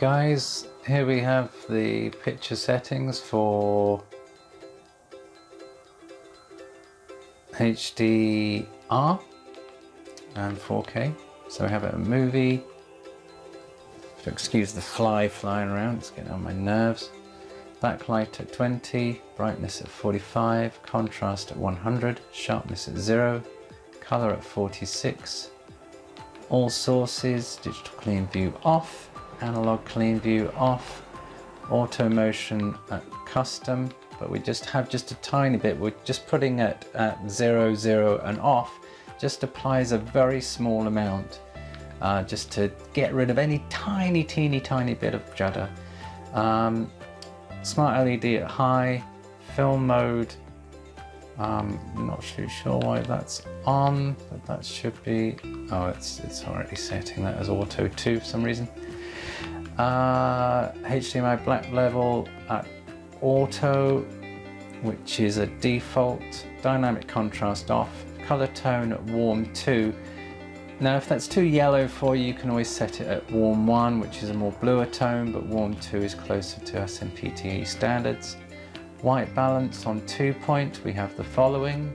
guys, here we have the picture settings for HDR and 4K. So we have a movie. Excuse the fly flying around, it's getting on my nerves. Backlight at 20, brightness at 45, contrast at 100, sharpness at 0, color at 46, all sources, digital clean view off, analog clean view off, auto motion at custom, but we just have just a tiny bit, we're just putting it at 0, 0 and off, just applies a very small amount uh, just to get rid of any tiny, teeny, tiny bit of judder. Um, smart LED at high, film mode. Um, I'm not too sure why that's on, but that should be. Oh, it's it's already setting that as auto 2 for some reason. Uh, HDMI black level at auto, which is a default. Dynamic contrast off. Color tone at warm 2 now if that's too yellow for you, you can always set it at warm 1, which is a more bluer tone, but warm 2 is closer to SMPTE standards. White balance on 2 point, we have the following.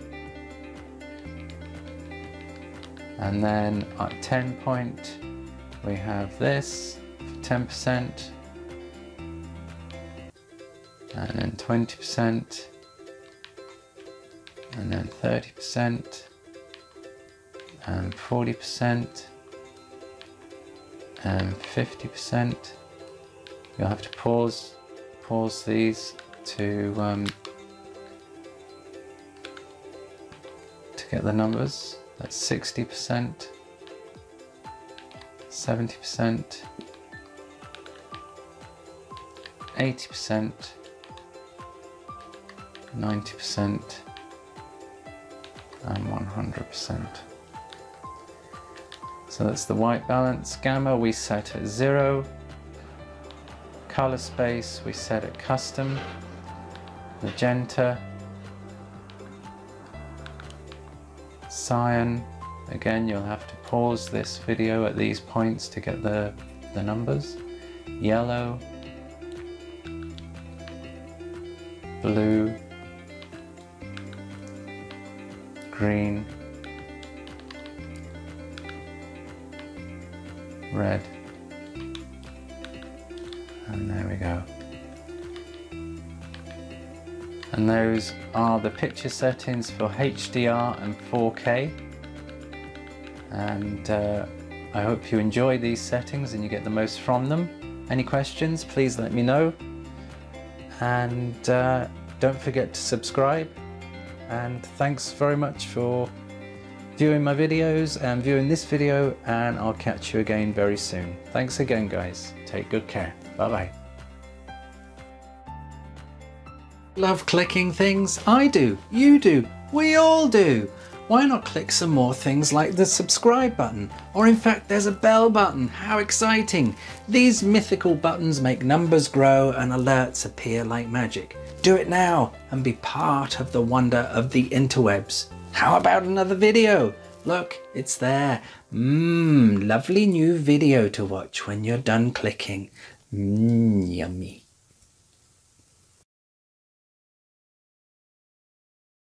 And then at 10 point, we have this 10%. And then 20%. And then 30% and 40% and 50%. You'll have to pause pause these to um, to get the numbers. That's 60%, 70%, 80%, 90%, and 100%. So that's the white balance. Gamma we set at zero. Color space we set at custom. Magenta. Cyan. Again, you'll have to pause this video at these points to get the, the numbers. Yellow. Blue. Green. red. And there we go. And those are the picture settings for HDR and 4K. And uh, I hope you enjoy these settings and you get the most from them. Any questions, please let me know. And uh, don't forget to subscribe. And thanks very much for viewing my videos and viewing this video and I'll catch you again very soon. Thanks again guys. Take good care. Bye bye. Love clicking things? I do. You do. We all do. Why not click some more things like the subscribe button? Or in fact there's a bell button. How exciting. These mythical buttons make numbers grow and alerts appear like magic. Do it now and be part of the wonder of the interwebs. How about another video? Look, it's there. Mmm, lovely new video to watch when you're done clicking. Mmm, yummy.